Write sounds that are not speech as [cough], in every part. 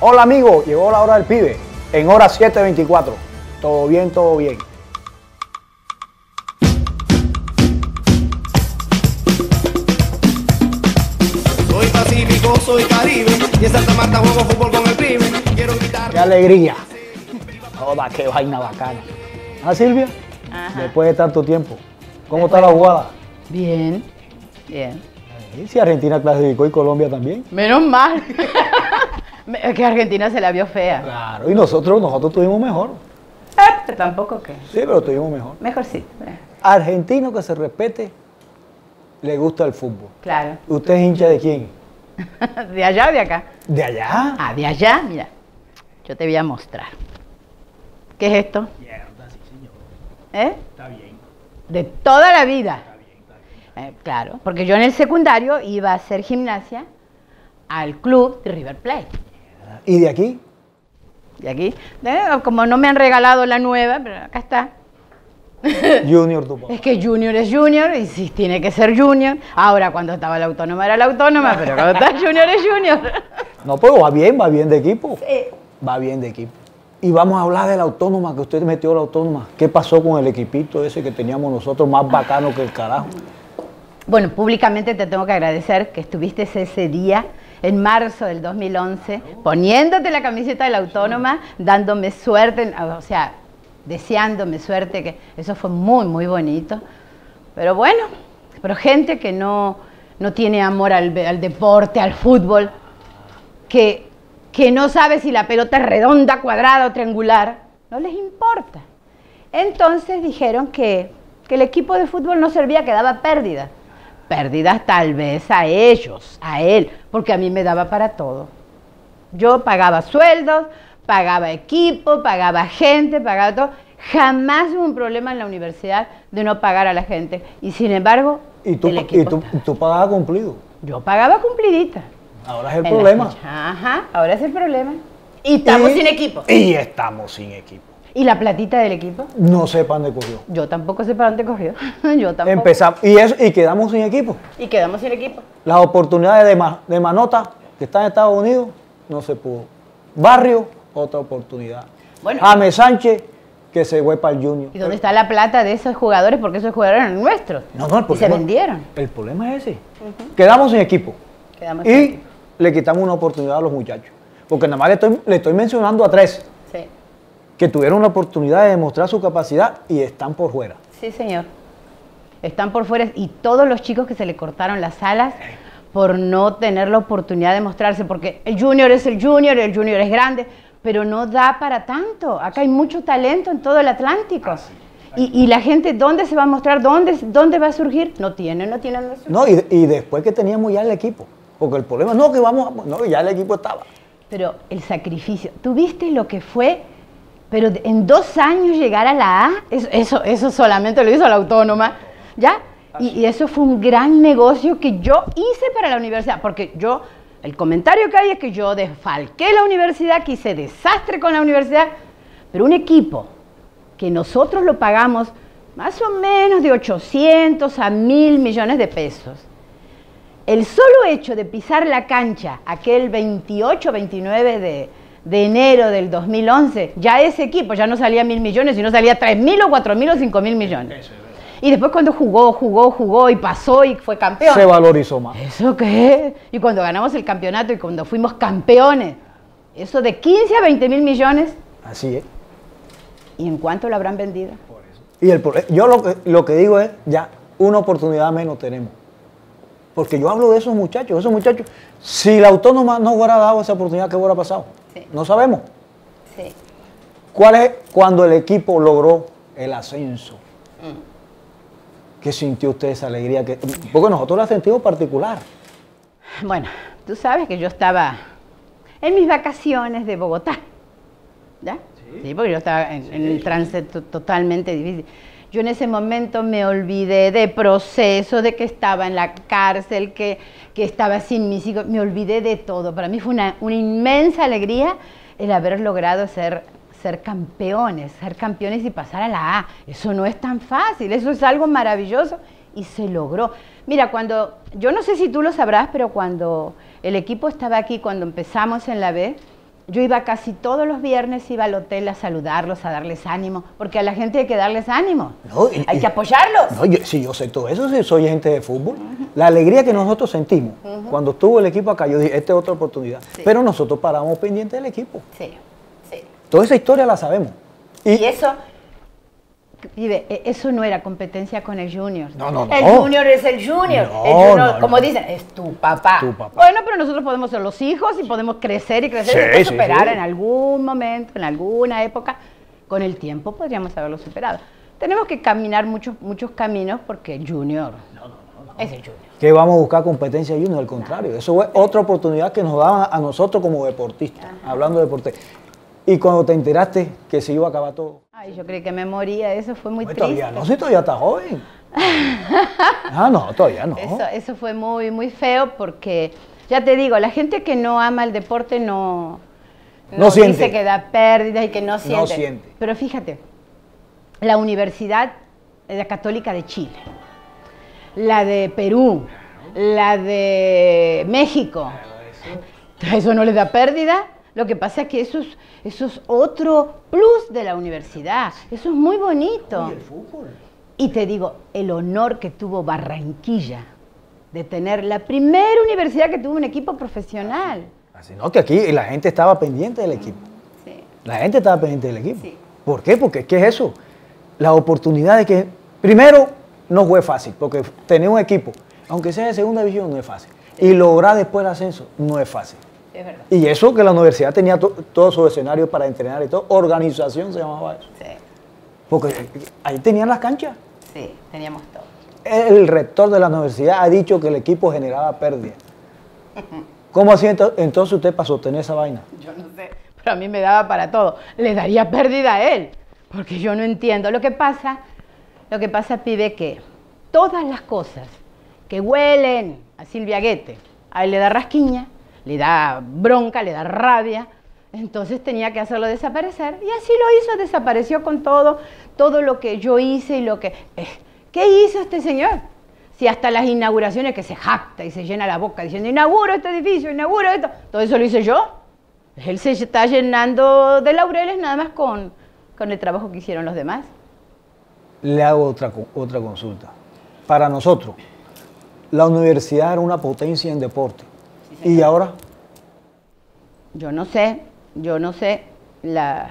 Hola amigo, llegó la hora del pibe, en hora 7.24. Todo bien, todo bien. Soy pacífico, soy caribe y en Santa Marta juego fútbol con el pibe. Quiero gritar. ¡Qué alegría! Toda, qué vaina bacana. ¿Ah, Silvia? Ajá. Después de tanto tiempo. ¿Cómo está la jugada? Bien, bien. ¿Y si Argentina clasificó y Colombia también? Menos mal. [laughs] Es que Argentina se la vio fea. Claro, y nosotros, nosotros tuvimos mejor. Eh, pero tampoco que. Sí, pero tuvimos mejor. Mejor sí. eh, Argentino que se respete, le gusta el fútbol. Claro. ¿Usted es hincha de quién? [laughs] ¿De allá o de acá? ¿De allá? Ah, de allá, mira. Yo te voy a mostrar. ¿Qué es esto? ¿Eh? Está bien. De toda la vida. Eh, claro, porque yo en el secundario iba a hacer gimnasia al club de River Plate. ¿Y de aquí? De aquí, como no me han regalado la nueva, pero acá está. [laughs] Junior Tupac. Es que Junior es Junior y sí tiene que ser Junior. Ahora, cuando estaba la autónoma era la autónoma, pero cuando está [laughs] Junior es Junior. No, pero va bien, va bien de equipo. Va bien de equipo. Y vamos a hablar de la autónoma, que usted metió la autónoma. ¿Qué pasó con el equipito ese que teníamos nosotros, más bacano que el carajo? Bueno, públicamente te tengo que agradecer que estuviste ese día en marzo del 2011 poniéndote la camiseta de la autónoma, dándome suerte, o sea, deseándome suerte, que eso fue muy, muy bonito. Pero bueno, pero gente que no, no tiene amor al, deporte, al fútbol, que, que no sabe si la pelota es redonda, cuadrada o triangular, no les importa. Entonces dijeron que, que el equipo de fútbol no servía, que daba pérdidas. Pérdidas tal vez a ellos, a él, porque a mí me daba para todo. Yo pagaba sueldos, pagaba equipo, pagaba gente, pagaba todo. Jamás hubo un problema en la universidad de no pagar a la gente. Y sin embargo, Y tú, el y tú, tú pagabas cumplido. yo pagaba cumplidita. Ahora es el En problema. Ajá, ahora es el problema. Y estamos Y- sin equipo. Y estamos sin equipo. ¿Y la platita del equipo? No sepan de cogió. Yo tampoco sé para dónde corrió. [laughs] Yo tampoco. Empezamos. Y, eso, y quedamos sin equipo. Y quedamos sin equipo. Las oportunidades de, Ma- de Manota, que está en Estados Unidos, no se pudo. Barrio, otra oportunidad. Bueno. James Sánchez, que se fue para el Junior. ¿Y dónde está la plata de esos jugadores? Porque esos jugadores eran nuestros. No, no, el y se problema- vendieron. El problema es ese. Quedamos sin equipo. Quedamos sin Y equipo. le quitamos una oportunidad a los muchachos. Porque nada más le estoy, le estoy mencionando a tres. Que tuvieron la oportunidad de demostrar su capacidad y están por fuera. Sí, señor. Están por fuera y todos los chicos que se le cortaron las alas por no tener la oportunidad de mostrarse, porque el junior es el junior, el junior es grande, pero no da para tanto. Acá hay mucho talento en todo el Atlántico. Y, y la gente, ¿dónde se va a mostrar? ¿Dónde, dónde va a surgir? No tiene, no tiene surgir. No, y, y después que teníamos ya el equipo. Porque el problema no que vamos a. No, ya el equipo estaba. Pero el sacrificio, ¿tú viste lo que fue? Pero en dos años llegar a la A, eso, eso, solamente lo hizo la autónoma, ¿ya? Y, y eso fue un gran negocio que yo hice para la universidad, porque yo, el comentario que hay es que yo desfalqué la universidad, que hice desastre con la universidad, pero un equipo que nosotros lo pagamos más o menos de 800 a 1000 millones de pesos, el solo hecho de pisar la cancha aquel 28, 29 de, de enero del 2011, ya ese equipo ya no salía mil millones, sino salía tres mil o cuatro mil o cinco mil millones. Y después cuando jugó, jugó, jugó y pasó y fue campeón. Se valorizó más. ¿Eso qué? Y cuando ganamos el campeonato y cuando fuimos campeones, eso de 15 a 20 mil millones, Así es. ¿y en cuánto lo habrán vendido? Y el, yo lo que, lo que digo es, ya, una oportunidad menos tenemos. Porque yo hablo de esos muchachos, esos muchachos, si la autónoma no hubiera dado esa oportunidad, ¿qué hubiera pasado? Sí. No sabemos. Sí. ¿Cuál es cuando el equipo logró el ascenso? ¿Qué sintió usted esa alegría? Que, porque nosotros la sentimos particular. Bueno, tú sabes que yo estaba en mis vacaciones de Bogotá. ¿Ya? Sí, porque yo estaba en, en el trance to- totalmente difícil. Yo en ese momento me olvidé de proceso, de que estaba en la cárcel, que, que estaba sin mis hijos, me olvidé de todo. Para mí fue una, una inmensa alegría el haber logrado ser, ser campeones, ser campeones y pasar a la A. Eso no es tan fácil, eso es algo maravilloso y se logró. Mira, cuando, yo no sé si tú lo sabrás, pero cuando el equipo estaba aquí, cuando empezamos en la B, Yo iba casi todos los viernes, iba al hotel a saludarlos, a darles ánimo, porque a la gente hay que darles ánimo. No, y- hay que apoyarlos. No, yo, sí, yo sé todo eso, sí, soy gente de fútbol. La alegría que nosotros sentimos cuando estuvo el equipo acá, yo dije, esta es otra oportunidad. Sí. Pero nosotros paramos pendientes del equipo. Sí, sí. Toda esa historia la sabemos. Y, Y eso, eso no era competencia con el junior. No, no, no. El junior es el junior. No, el junior, no, como dicen, es tu papá. Tu papá. Bueno, pero nosotros podemos ser los hijos y podemos crecer y crecer Sí, y después sí, superar sí. en algún momento, en alguna época. Con el tiempo podríamos haberlo superado. Tenemos que caminar muchos, muchos caminos porque el junior es el junior. que vamos a buscar competencia junior, al contrario. Eso fue otra oportunidad que nos daban a nosotros como deportistas, hablando de deporte. Y cuando te enteraste que se iba a acabar todo. Ay, yo creí que me moría, eso fue muy Pues triste. todavía no, si todavía está joven. [laughs] ah, no, todavía no. Eso, eso fue muy, muy feo porque, ya te digo, la gente que no ama el deporte no, No siente. dice que da pérdidas y que no siente. siente. Pero fíjate, la Universidad la Católica de Chile, la de Perú, la de México, [laughs] eso no les da pérdida. Lo que pasa es que eso es, eso es otro plus de la universidad. Eso es muy bonito. Y te digo, el honor que tuvo Barranquilla de tener la primera universidad que tuvo un equipo profesional. Así no, que aquí la gente estaba pendiente del equipo. Sí. La gente estaba pendiente del equipo. Sí. ¿Por qué? Porque ¿qué es eso? La oportunidad de que, primero, no fue fácil, porque tener un equipo, aunque sea de segunda división, no es fácil. Y lograr después el ascenso, no es fácil. Es verdad. Y eso que la universidad tenía to- todo su escenario para entrenar y todo, organización se llamaba eso. Sí, Porque ahí tenían las canchas. sí, teníamos todo. El rector de la universidad ha dicho que el equipo generaba pérdida. [laughs] ¿Cómo ento- entonces usted para sostener esa vaina? Yo no sé, pero a mí me daba para todo. Le daría pérdida a él, porque yo no entiendo. Lo que pasa, lo que pasa, pibe, que todas las cosas que huelen a Silvia Guete, a él le da rasquiña, le da bronca, le da rabia, entonces tenía que hacerlo desaparecer. Y así lo hizo, desapareció con todo, todo lo que yo hice y lo que... eh, ¿Qué hizo este señor? Si hasta las inauguraciones que se jacta y se llena la boca diciendo, inauguro este edificio, inauguro esto, todo eso lo hice yo. Él se está llenando de laureles nada más con, con el trabajo que hicieron los demás. Le hago otra, otra consulta. Para nosotros, la universidad era una potencia en deporte. Y ahora, Yo no sé, yo no sé la,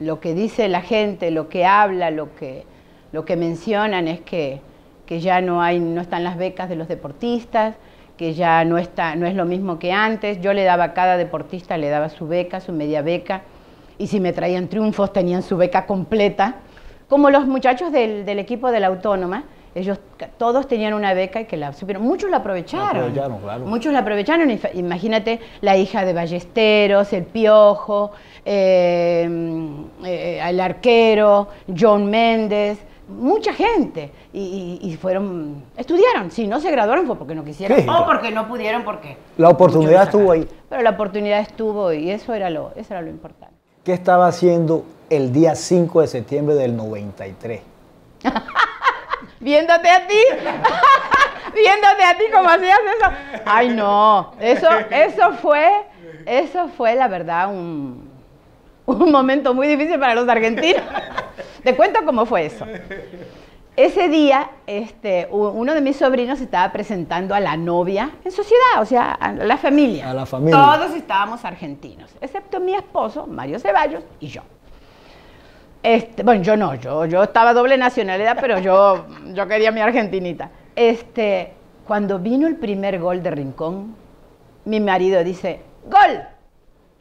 lo que dice la gente, lo que habla, lo que, lo que mencionan es que, que ya no hay, no están las becas de los deportistas, que ya no está, no es lo mismo que antes. Yo le daba a cada deportista, le daba su beca, su media beca, y si me traían triunfos tenían su beca completa. Como los muchachos del, del equipo de la autónoma, ellos todos tenían una beca y que la supieron. Muchos la aprovecharon. aprovecharon, claro. Muchos la aprovecharon. Imagínate la hija de Ballesteros, el Piojo, eh, eh, el arquero, John Méndez, mucha gente. Y, y- y fueron, estudiaron. Si no se graduaron fue porque no quisieron. Sí, o porque no pudieron, porque. La oportunidad estuvo ahí. Pero la oportunidad estuvo y eso era lo, eso era lo importante. ¿qué estaba haciendo el día 5 de septiembre del 93? [laughs] Viéndote a ti. [laughs] Viéndote a ti como hacías eso. Ay, no. Eso, eso fue, eso fue la verdad un, un momento muy difícil para los argentinos. Te cuento cómo fue eso. Ese día, este, uno de mis sobrinos estaba presentando a la novia en sociedad, o sea, a la familia. A la familia. Todos estábamos argentinos, excepto mi esposo, Mario Ceballos, y yo. Este, bueno, yo no, yo, yo estaba doble nacionalidad, pero yo, yo quería mi argentinita. Este, cuando vino el primer gol de Rincón, mi marido dice, ¡Gol!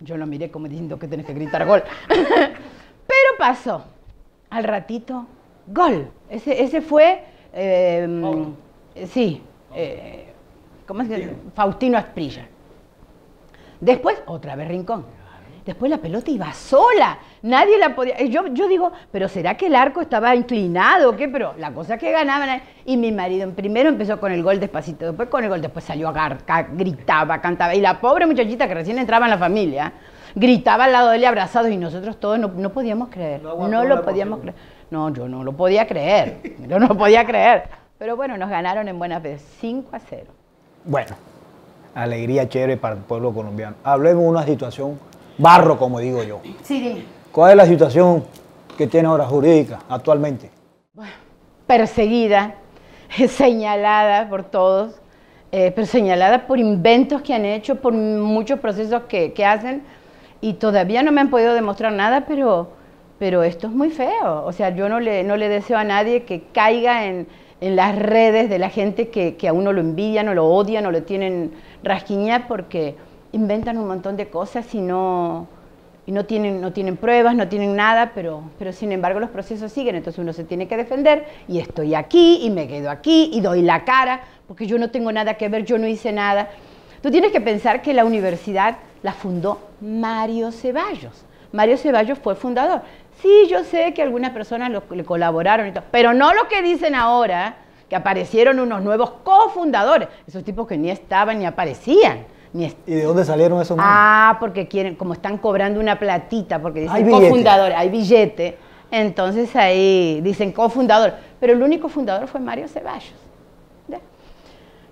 Yo lo miré como diciendo que tenés que gritar gol. [laughs] pero pasó. Al ratito, gol. Ese, ese fue, eh, sí, eh, ¿cómo es que? Faustino Asprilla. Después, otra vez Rincón. Después la pelota iba sola. Nadie la podía. y Yo, yo digo, pero ¿será que el arco estaba inclinado o qué? Pero la cosa es que ganaban. Y mi marido primero empezó con el gol despacito, después con el gol, después salió a garca, gritaba, cantaba. Y la pobre muchachita que recién entraba en la familia, gritaba al lado de él abrazados y nosotros todos no, no podíamos creer. No No, lo podíamos creer. No, yo no lo podía creer. [laughs] Yo no lo podía creer. Pero bueno, nos ganaron en buena fe, 5 a 0. Bueno, alegría chévere para el pueblo colombiano. Hablemos de una situación barro, como digo yo. Sí, dime. ¿Cuál es la situación que tiene ahora jurídica actualmente? Perseguida, [laughs] señalada por todos, eh, pero señalada por inventos que han hecho, por muchos procesos que, que hacen, y todavía no me han podido demostrar nada, pero, pero esto es muy feo. O sea, yo no le, no le deseo a nadie que caiga en, en las redes de la gente que, que a uno lo envidian o lo odian o lo tienen rasquiña porque inventan un montón de cosas y no, y no tienen, no tienen pruebas, no tienen nada, pero, pero sin embargo los procesos siguen, entonces uno se tiene que defender y estoy aquí y me quedo aquí y doy la cara porque yo no tengo nada que ver, yo no hice nada. Tú tienes que pensar que la universidad la fundó Mario Ceballos. Mario Ceballos fue fundador. Sí, yo sé que algunas personas le colaboraron pero no lo que dicen ahora, que aparecieron unos nuevos cofundadores, esos tipos que ni estaban ni aparecían. Est- ¿Y de dónde salieron esos manes? Ah, porque quieren, como están cobrando una platita, porque dicen cofundador, hay billete, entonces ahí dicen cofundador, pero el único fundador fue Mario Ceballos. ¿Ya?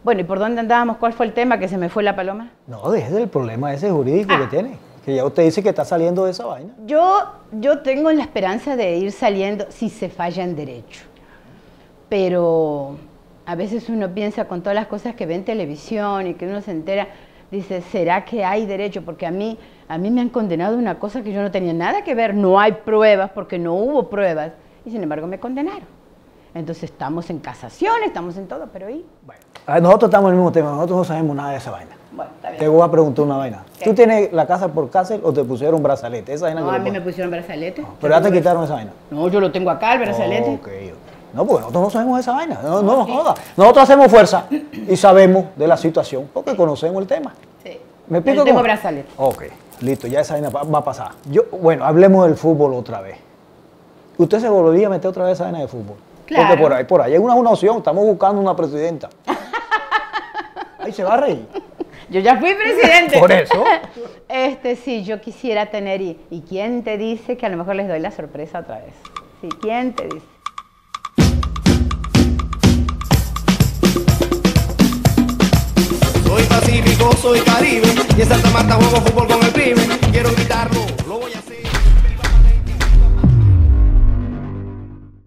Bueno, ¿y por dónde andábamos? ¿Cuál fue el tema que se me fue la paloma? No, deje del problema ese jurídico que Ah. tiene. Que ya usted dice que está saliendo de esa vaina. Yo, yo tengo la esperanza de ir saliendo si se falla en derecho. Pero a veces uno piensa con todas las cosas que ve en televisión y que uno se entera, dice, ¿será que hay derecho? Porque a mí, a mí me han condenado una cosa que yo no tenía nada que ver, no hay pruebas porque no hubo pruebas y sin embargo me condenaron. Entonces estamos en casación, estamos en todo, pero ¿y? Bueno, a ver, nosotros estamos en el mismo tema, nosotros no sabemos nada de esa vaina. Bueno, está Te voy a preguntar una vaina. ¿Qué? ¿Tú tienes la casa por cárcel o te pusieron brazalete? Esa vaina No, que a mí me pusieron brazalete. Pero ya te quitaron esa vaina. No, yo lo tengo acá, el brazalete. Ok, ok. No, porque nosotros no sabemos esa vaina. No, no nos joda. Nosotros hacemos fuerza y sabemos de la situación porque conocemos el tema. Sí. ¿Me explico? Yo tengo brazalete. Ok, listo, ya esa vaina va va a pasar. Yo, bueno, hablemos del fútbol otra vez. ¿Usted se volvería a meter otra vez esa vaina de fútbol? Claro. Porque por ahí, por ahí hay una, una opción, estamos buscando una presidenta. [laughs] Ahí se va a reír. Yo ya fui presidente. Por eso. Este sí, yo quisiera tener. Y, ¿y quién te dice que a lo mejor les doy la sorpresa otra vez? Sí, ¿quién te dice? Pacífico, soy caribe y en Santa Marta juego fútbol con el pibe. Quiero gritar